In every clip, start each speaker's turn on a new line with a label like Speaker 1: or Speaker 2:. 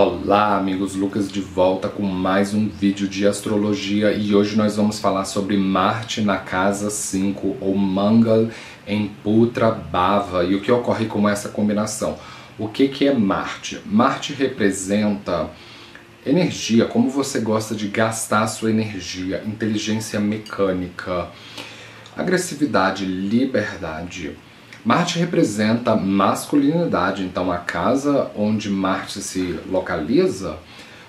Speaker 1: Olá amigos, Lucas de volta com mais um vídeo de astrologia e hoje nós vamos falar sobre Marte na casa 5 ou Mangal em Putra Bhava e o que ocorre com essa combinação. O que, que é Marte? Marte representa energia, como você gosta de gastar sua energia, inteligência mecânica, agressividade, liberdade. Marte representa masculinidade, então a casa onde Marte se localiza,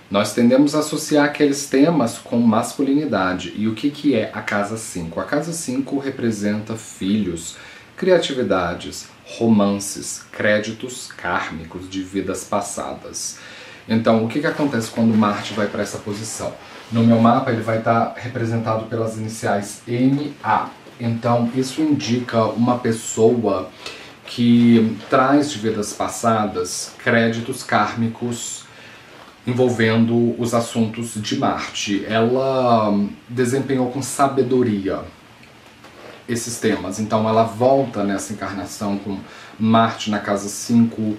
Speaker 1: nós tendemos a associar aqueles temas com masculinidade. E o que, que é a casa 5? A casa 5 representa filhos, criatividades, romances, créditos kármicos de vidas passadas. Então, o que, que acontece quando Marte vai para essa posição? No meu mapa, ele vai estar representado pelas iniciais MA. Então, isso indica uma pessoa que traz de vidas passadas créditos kármicos envolvendo os assuntos de Marte. Ela desempenhou com sabedoria esses temas. Então ela volta nessa encarnação com Marte na casa 5,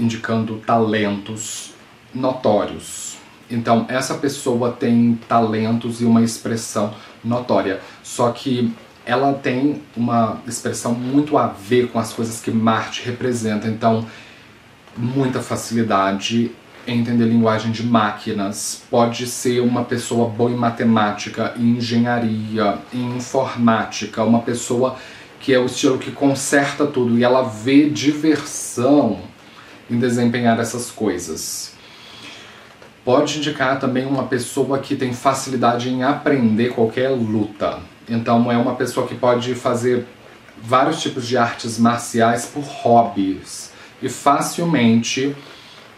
Speaker 1: indicando talentos notórios. Então essa pessoa tem talentos e uma expressão notória. Só que ela tem uma expressão muito a ver com as coisas que Marte representa, então muita facilidade em entender linguagem de máquinas, pode ser uma pessoa boa em matemática, em engenharia, em informática, uma pessoa que é o estilo que conserta tudo e ela vê diversão em desempenhar essas coisas. Pode indicar também uma pessoa que tem facilidade em aprender qualquer luta então é uma pessoa que pode fazer vários tipos de artes marciais por hobbies e facilmente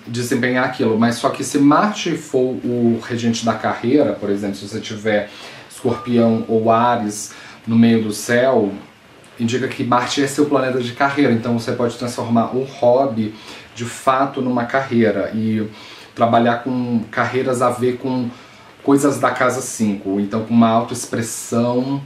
Speaker 1: desempenhar aquilo. Mas só que se Marte for o regente da carreira, por exemplo, se você tiver Escorpião ou Ares no meio do céu, indica que Marte é seu planeta de carreira. Então você pode transformar um hobby de fato numa carreira e trabalhar com carreiras a ver com coisas da casa 5, então com uma autoexpressão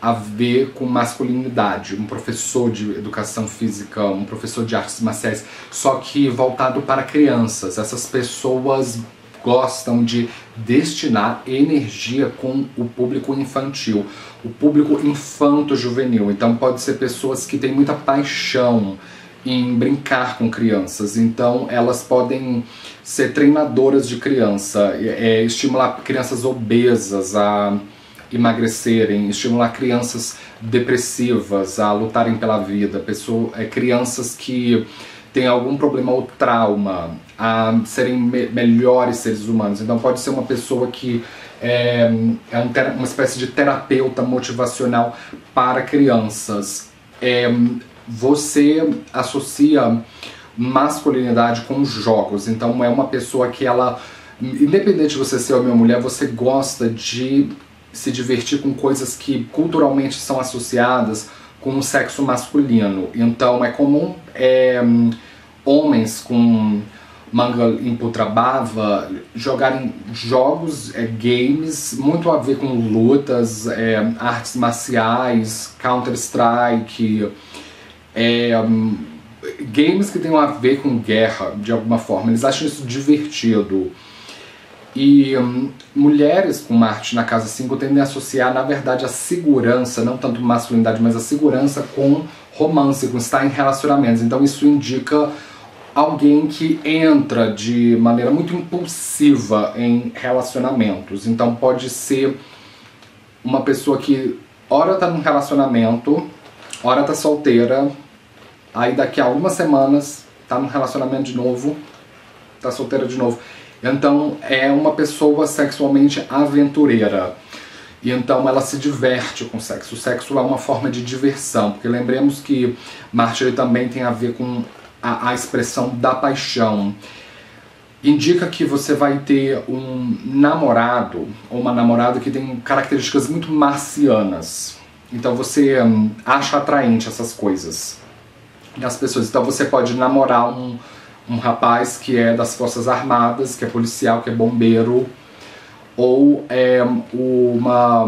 Speaker 1: a ver com masculinidade, um professor de educação física, um professor de artes marciais, só que voltado para crianças. Essas pessoas gostam de destinar energia com o público infantil, o público infanto-juvenil. Então pode ser pessoas que têm muita paixão em brincar com crianças. Então elas podem ser treinadoras de criança, é, estimular crianças obesas a emagrecerem, estimular crianças depressivas a lutarem pela vida, pessoa, é, crianças que têm algum problema ou trauma a serem me melhores seres humanos. Então pode ser uma pessoa que é, é um uma espécie de terapeuta motivacional para crianças. É, você associa masculinidade com jogos. Então é uma pessoa que ela, independente de você ser homem ou mulher, você gosta de se divertir com coisas que culturalmente são associadas com o sexo masculino. Então é comum é, homens com manga em Putrabava jogarem jogos, é, games, muito a ver com lutas, é, artes marciais, Counter-Strike, é, um, games que tenham a ver com guerra de alguma forma. Eles acham isso divertido. E um, mulheres com Marte na casa 5 tendem a associar, na verdade, a segurança, não tanto masculinidade, mas a segurança com romance, com estar em relacionamentos. Então isso indica alguém que entra de maneira muito impulsiva em relacionamentos. Então pode ser uma pessoa que ora tá num relacionamento, ora tá solteira, Aí daqui a algumas semanas tá num relacionamento de novo, tá solteira de novo. Então é uma pessoa sexualmente aventureira. E então ela se diverte com o sexo. O sexo é uma forma de diversão, porque lembremos que Marte também tem a ver com a, a expressão da paixão. Indica que você vai ter um namorado ou uma namorada que tem características muito marcianas. Então você hum, acha atraente essas coisas as pessoas. Então você pode namorar um, um rapaz que é das Forças Armadas, que é policial, que é bombeiro, ou é uma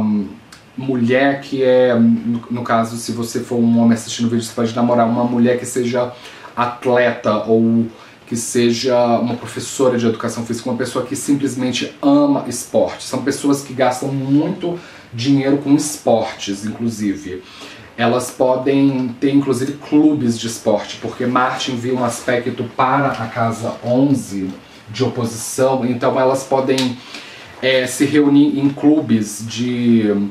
Speaker 1: mulher que é, no, no caso, se você for um homem assistindo o vídeo, você pode namorar uma mulher que seja atleta ou que seja uma professora de educação física, uma pessoa que simplesmente ama esporte. São pessoas que gastam muito dinheiro com esportes, inclusive. Elas podem ter, inclusive, clubes de esporte, porque Marte envia um aspecto para a casa 11 de oposição, então elas podem é, se reunir em clubes de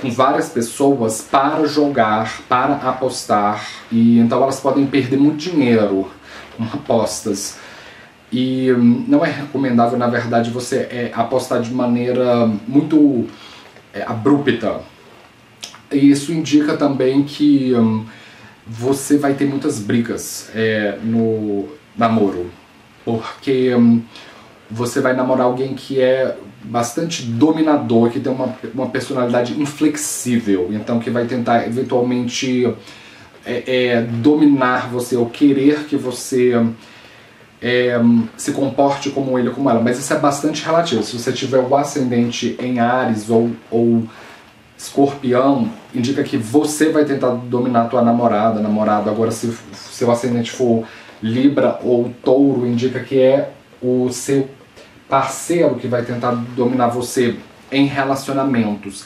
Speaker 1: com várias pessoas para jogar, para apostar, e então elas podem perder muito dinheiro com apostas. E hum, não é recomendável, na verdade, você é, apostar de maneira muito é, abrupta. E isso indica também que hum, você vai ter muitas brigas é, no namoro, porque hum, você vai namorar alguém que é bastante dominador, que tem uma, uma personalidade inflexível, então que vai tentar eventualmente é, é, dominar você ou querer que você é, se comporte como ele ou como ela, mas isso é bastante relativo. Se você tiver o ascendente em Ares ou, ou Escorpião, indica que você vai tentar dominar tua namorada, namorado. Agora, se seu ascendente for Libra ou Touro, indica que é o seu parceiro que vai tentar dominar você em relacionamentos.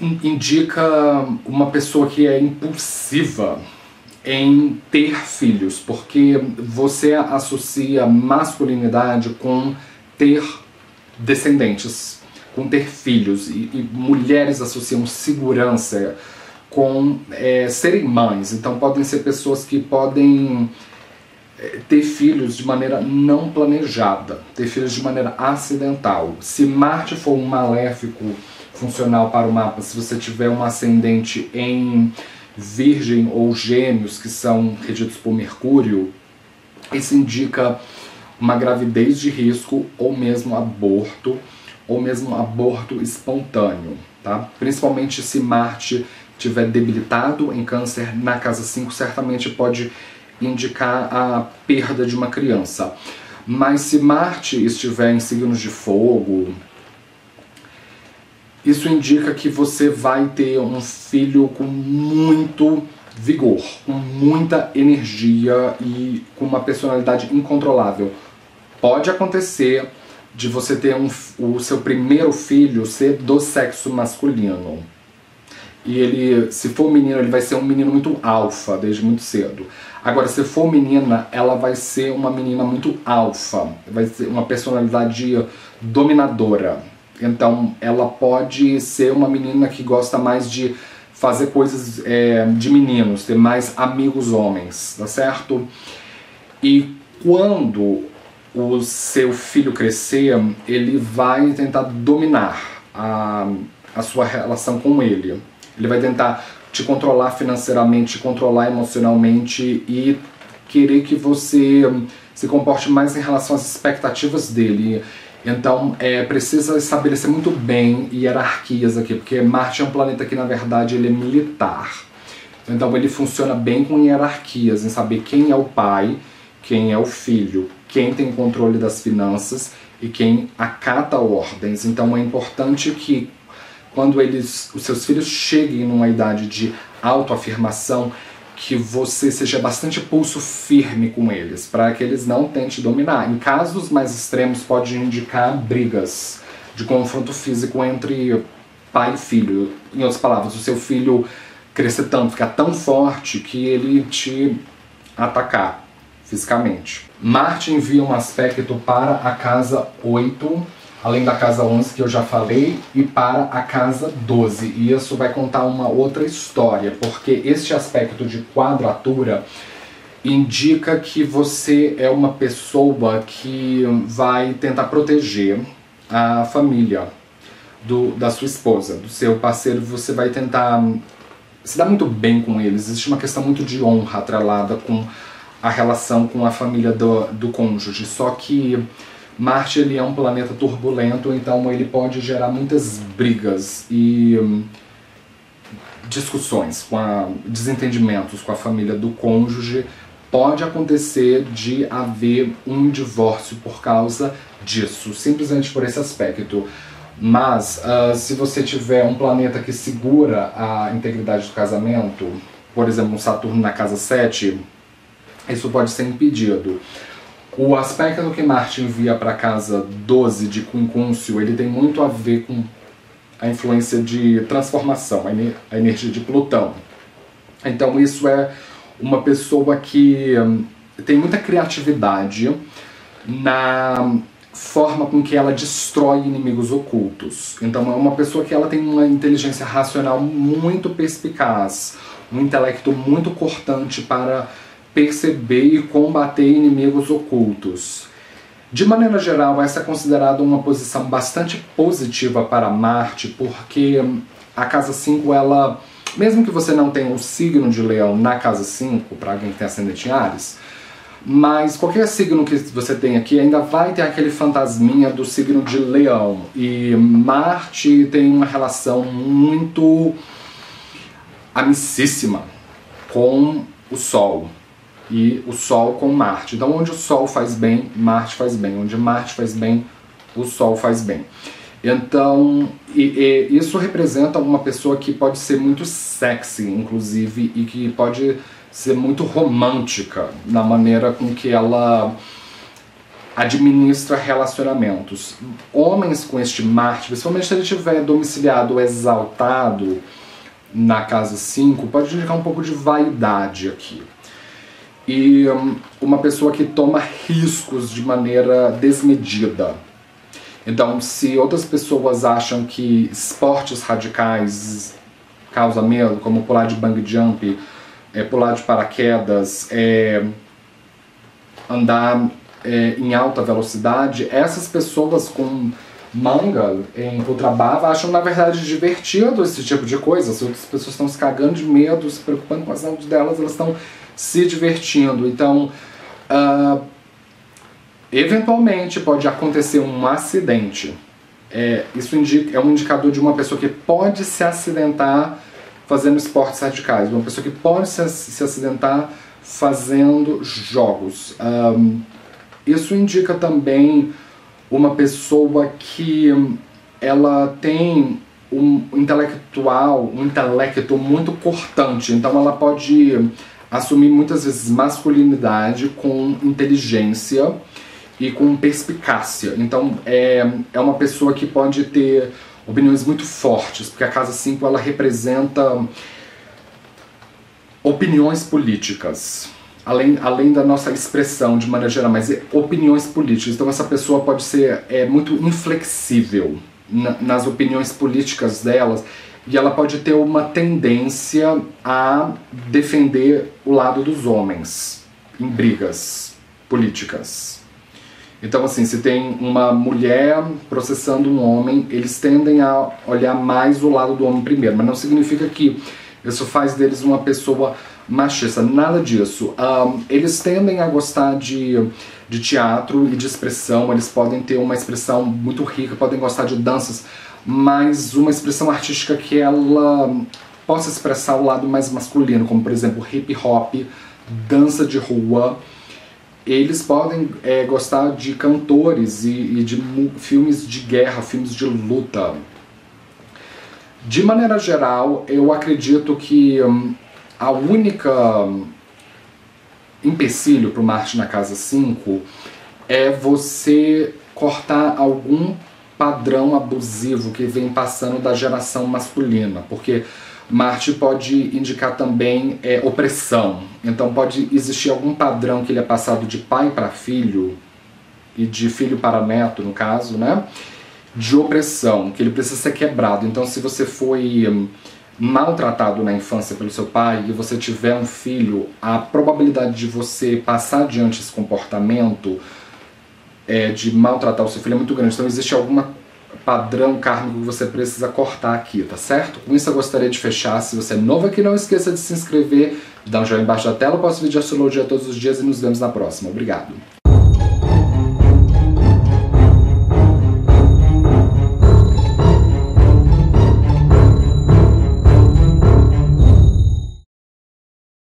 Speaker 1: Indica uma pessoa que é impulsiva em ter filhos, porque você associa masculinidade com ter descendentes, com ter filhos, e, e mulheres associam segurança com é, serem mães. Então podem ser pessoas que podem é, ter filhos de maneira não planejada, ter filhos de maneira acidental. Se Marte for um maléfico funcional para o mapa, se você tiver um ascendente em Virgem ou Gêmeos, que são regidos por Mercúrio, isso indica uma gravidez de risco ou mesmo aborto, ou mesmo aborto espontâneo, tá? Principalmente se Marte estiver debilitado em câncer na casa 5, certamente pode indicar a perda de uma criança. Mas se Marte estiver em signos de fogo, isso indica que você vai ter um filho com muito vigor, com muita energia e com uma personalidade incontrolável. Pode acontecer de você ter um, o seu primeiro filho ser do sexo masculino. E ele, se for menino, ele vai ser um menino muito alfa desde muito cedo. Agora, se for menina, ela vai ser uma menina muito alfa, vai ser uma personalidade dominadora. Então, ela pode ser uma menina que gosta mais de fazer coisas é, de meninos, ter mais amigos homens, tá certo? E quando o seu filho crescer, ele vai tentar dominar a, a sua relação com ele. Ele vai tentar te controlar financeiramente, te controlar emocionalmente e querer que você se comporte mais em relação às expectativas dele. Então, é, precisa estabelecer muito bem hierarquias aqui, porque Marte é um planeta que, na verdade, ele é militar. Então, ele funciona bem com hierarquias, em saber quem é o pai, quem é o filho, quem tem controle das finanças e quem acata ordens. Então, é importante que quando eles, os seus filhos cheguem numa idade de autoafirmação, que você seja bastante pulso firme com eles, para que eles não tentem dominar. Em casos mais extremos, pode indicar brigas de confronto físico entre pai e filho. Em outras palavras, o seu filho crescer tanto, ficar tão forte que ele te atacar fisicamente. Marte envia um aspecto para a casa 8 além da casa 11 que eu já falei, e para a casa 12. E isso vai contar uma outra história, porque este aspecto de quadratura indica que você é uma pessoa que vai tentar proteger a família do, da sua esposa, do seu parceiro, você vai tentar se dar muito bem com eles. Existe uma questão muito de honra atrelada com a relação com a família do, do cônjuge. Só que Marte ele é um planeta turbulento, então ele pode gerar muitas brigas e hum, discussões, com a, desentendimentos com a família do cônjuge. Pode acontecer de haver um divórcio por causa disso, simplesmente por esse aspecto. Mas uh, se você tiver um planeta que segura a integridade do casamento, por exemplo, um Saturno na casa 7, isso pode ser impedido. O aspecto que Marte envia para casa 12 de Quincúncio, ele tem muito a ver com a influência de transformação, a energia de Plutão. Então isso é uma pessoa que hum, tem muita criatividade na forma com que ela destrói inimigos ocultos. Então é uma pessoa que ela tem uma inteligência racional muito perspicaz, um intelecto muito cortante para perceber e combater inimigos ocultos. De maneira geral, essa é considerada uma posição bastante positiva para Marte, porque a casa 5, ela, mesmo que você não tenha o signo de Leão na casa 5, para alguém que tem ascendente em Ares, mas qualquer signo que você tem aqui ainda vai ter aquele fantasminha do signo de Leão. E Marte tem uma relação muito amicíssima com o Sol e o Sol com Marte. Então, onde o Sol faz bem, Marte faz bem. Onde Marte faz bem, o Sol faz bem. Então, e, e isso representa uma pessoa que pode ser muito sexy, inclusive, e que pode ser muito romântica na maneira com que ela administra relacionamentos. Homens com este Marte, principalmente se ele estiver domiciliado exaltado na casa 5, pode indicar um pouco de vaidade aqui e hum, uma pessoa que toma riscos de maneira desmedida. Então, se outras pessoas acham que esportes radicais causam medo, como pular de bang jump, é, pular de paraquedas, é, andar é, em alta velocidade, essas pessoas com manga em Putrabava acham na verdade divertido esse tipo de coisa. Se outras pessoas estão se cagando de medo, se preocupando com a saúde delas, elas estão se divertindo. Então, uh, eventualmente pode acontecer um acidente. É, isso indica, é um indicador de uma pessoa que pode se acidentar fazendo esportes radicais, uma pessoa que pode se, se acidentar fazendo jogos. Um, isso indica também uma pessoa que ela tem um intelectual, um intelecto muito cortante, então ela pode assumir muitas vezes masculinidade com inteligência e com perspicácia. Então é, é uma pessoa que pode ter opiniões muito fortes, porque a casa 5 ela representa opiniões políticas. Além, além da nossa expressão de maneira geral, mas é opiniões políticas. Então essa pessoa pode ser é, muito inflexível na, nas opiniões políticas delas e ela pode ter uma tendência a defender o lado dos homens em brigas políticas. Então, assim, se tem uma mulher processando um homem, eles tendem a olhar mais o lado do homem primeiro, mas não significa que isso faz deles uma pessoa machista, nada disso. Um, eles tendem a gostar de, de teatro e de expressão, eles podem ter uma expressão muito rica, podem gostar de danças mas uma expressão artística que ela possa expressar o lado mais masculino, como por exemplo hip hop, dança de rua. Eles podem é, gostar de cantores e, e de filmes de guerra, filmes de luta. De maneira geral, eu acredito que hum, a única empecilho para o Marte na casa 5 é você cortar algum padrão abusivo que vem passando da geração masculina, porque Marte pode indicar também é, opressão. Então pode existir algum padrão que ele é passado de pai para filho e de filho para neto, no caso, né? De opressão, que ele precisa ser quebrado. Então se você foi hum, maltratado na infância pelo seu pai e você tiver um filho, a probabilidade de você passar adiante esse comportamento é, de maltratar o seu filho é muito grande. Então existe algum padrão kármico que você precisa cortar aqui, tá certo? Com isso eu gostaria de fechar. Se você é novo aqui, não esqueça de se inscrever, dar um joinha embaixo da tela. Eu posto vídeo de astrologia todos os dias e nos vemos na próxima. Obrigado.